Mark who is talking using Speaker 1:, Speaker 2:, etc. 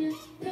Speaker 1: Christmas.